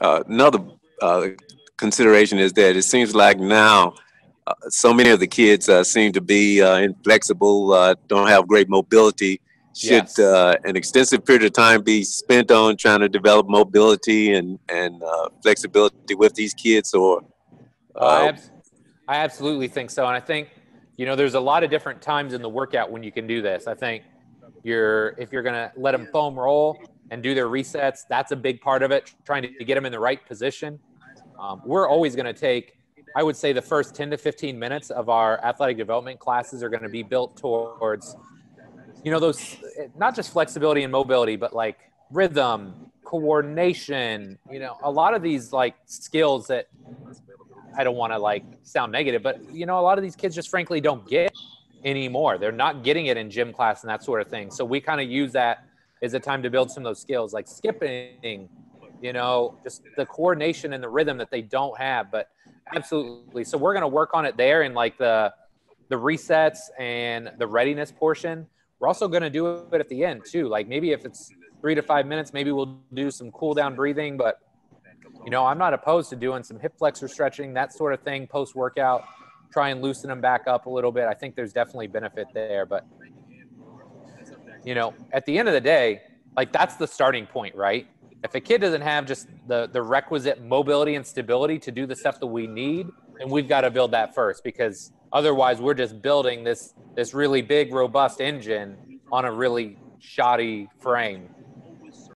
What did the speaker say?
uh, another uh, consideration is that it seems like now uh, so many of the kids uh, seem to be uh, inflexible, uh, don't have great mobility. Should Yes. uh, an extensive period of time be spent on trying to develop mobility and and uh, flexibility with these kids, or Oh, I, abs- I absolutely think so. And I think, you know, there's a lot of different times in the workout when you can do this. I think you're, if you're going to let them foam roll and do their resets, that's a big part of it, trying to get them in the right position. Um, we're always going to take, I would say the first 10 to 15 minutes of our athletic development classes are going to be built towards, you know, those, not just flexibility and mobility, but like rhythm, coordination, you know, a lot of these like skills that I don't want to like sound negative, but you know, a lot of these kids just frankly don't get anymore. They're not getting it in gym class and that sort of thing. So we kind of use that as a time to build some of those skills like skipping, you know, just the coordination and the rhythm that they don't have. But absolutely. So we're going to work on it there in like the, the resets and the readiness portion. We're also going to do it at the end too. Like maybe if it's three to five minutes, maybe we'll do some cool down breathing, but you know, I'm not opposed to doing some hip flexor stretching, that sort of thing post workout, try and loosen them back up a little bit. I think there's definitely benefit there. But, you know, at the end of the day, like that's the starting point, right? If a kid doesn't have just the, the requisite mobility and stability to do the stuff that we need, then we've got to build that first because otherwise we're just building this this really big robust engine on a really shoddy frame